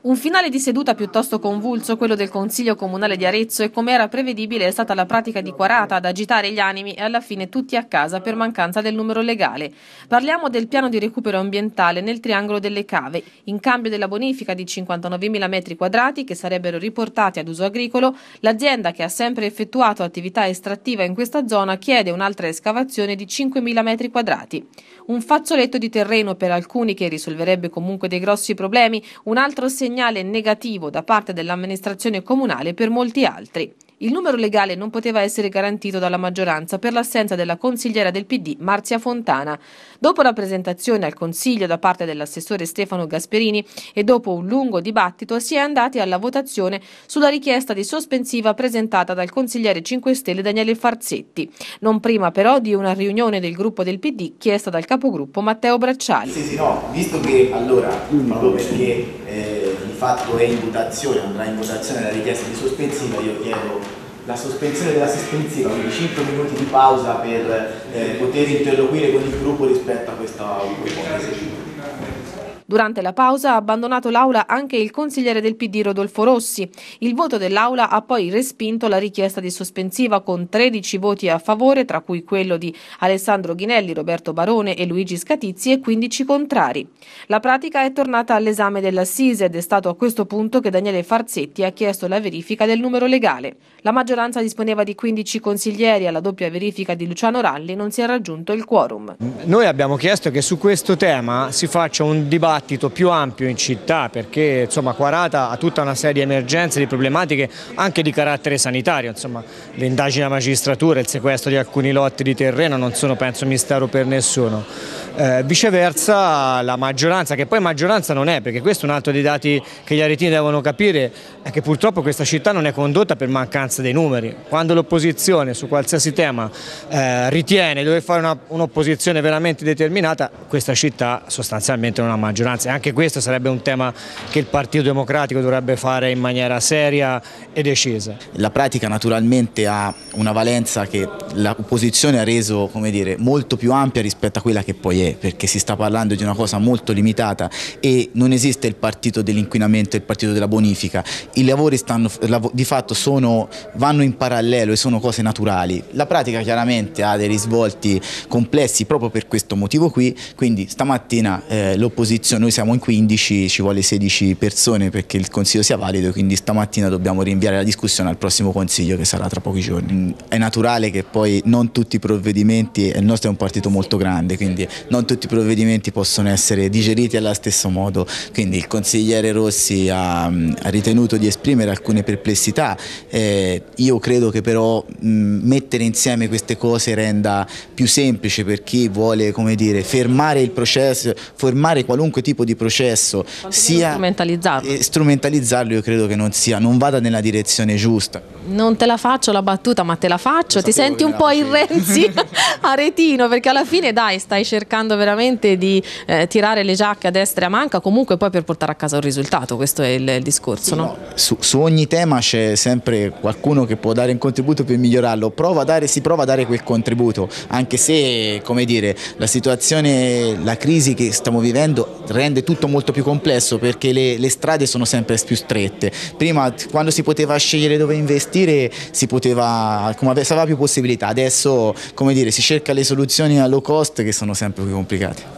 Un finale di seduta piuttosto convulso, quello del Consiglio Comunale di Arezzo, e come era prevedibile è stata la pratica di Quarata ad agitare gli animi e alla fine tutti a casa per mancanza del numero legale. Parliamo del piano di recupero ambientale nel triangolo delle cave. In cambio della bonifica di 59.000 metri quadrati che sarebbero riportati ad uso agricolo, l'azienda che ha sempre effettuato attività estrattiva in questa zona chiede un'altra escavazione di 5.000 metri quadrati. Un fazzoletto di terreno per alcuni che risolverebbe comunque dei grossi problemi, un altro segnale segnale negativo da parte dell'amministrazione comunale per molti altri. Il numero legale non poteva essere garantito dalla maggioranza per l'assenza della consigliera del PD Marzia Fontana. Dopo la presentazione al Consiglio da parte dell'assessore Stefano Gasperini e dopo un lungo dibattito si è andati alla votazione sulla richiesta di sospensiva presentata dal consigliere 5 Stelle Daniele Farzetti, non prima però di una riunione del gruppo del PD chiesta dal capogruppo Matteo Bracciali. Sì, sì, no, visto che allora, proprio perché eh, fatto è in votazione, andrà in votazione la richiesta di sospensiva, io chiedo la sospensione della sospensiva, quindi 5 minuti di pausa per eh, poter interloquire con il gruppo rispetto a questa ipotesi. Durante la pausa ha abbandonato l'aula anche il consigliere del PD Rodolfo Rossi. Il voto dell'aula ha poi respinto la richiesta di sospensiva con 13 voti a favore, tra cui quello di Alessandro Ghinelli, Roberto Barone e Luigi Scatizzi e 15 contrari. La pratica è tornata all'esame dell'Assise ed è stato a questo punto che Daniele Farzetti ha chiesto la verifica del numero legale. La maggioranza disponeva di 15 consiglieri, alla doppia verifica di Luciano Ralli non si è raggiunto il quorum. Noi abbiamo chiesto che su questo tema si faccia un dibattito dibattito più ampio in città perché insomma, Quarata ha tutta una serie di emergenze, di problematiche anche di carattere sanitario, insomma, le indagini della magistratura, il sequestro di alcuni lotti di terreno non sono penso mistero per nessuno. Eh, viceversa la maggioranza, che poi maggioranza non è, perché questo è un altro dei dati che gli aretini devono capire, è che purtroppo questa città non è condotta per mancanza dei numeri. Quando l'opposizione su qualsiasi tema eh, ritiene di dover fare un'opposizione veramente determinata, questa città sostanzialmente non ha maggioranza e anche questo sarebbe un tema che il Partito Democratico dovrebbe fare in maniera seria e decisa. La pratica naturalmente ha una valenza che l'opposizione ha reso dire, molto più ampia rispetto a quella che poi è perché si sta parlando di una cosa molto limitata e non esiste il partito dell'inquinamento e il partito della bonifica, i lavori stanno, di fatto sono, vanno in parallelo e sono cose naturali, la pratica chiaramente ha dei risvolti complessi proprio per questo motivo qui, quindi stamattina eh, l'opposizione, noi siamo in 15, ci vuole 16 persone perché il consiglio sia valido, quindi stamattina dobbiamo rinviare la discussione al prossimo consiglio che sarà tra pochi giorni. È naturale che poi non tutti i provvedimenti, il nostro è un partito molto grande, quindi non tutti i provvedimenti possono essere digeriti allo stesso modo, quindi il consigliere Rossi ha, ha ritenuto di esprimere alcune perplessità, eh, io credo che però mh, mettere insieme queste cose renda più semplice per chi vuole dire, fermare il processo, fermare qualunque tipo di processo, sia strumentalizzarlo. Strumentalizzarlo io credo che non, sia, non vada nella direzione giusta. Non te la faccio la battuta ma te la faccio, ti senti un po' il Renzi aretino perché alla fine dai stai cercando cercando veramente di eh, tirare le giacche a destra e a manca, comunque poi per portare a casa un risultato, questo è il, il discorso. Sì, no? No, su, su, ogni tema c'è sempre qualcuno che può dare un contributo per migliorarlo, prova dare, si prova a dare quel contributo, anche se come dire, la situazione, la crisi che stiamo vivendo rende tutto molto più complesso perché le, le strade sono sempre più strette. Prima quando si poteva scegliere dove investire si poteva, come, si aveva più possibilità, adesso come dire, si cerca le soluzioni a low cost che sono sempre più complicate.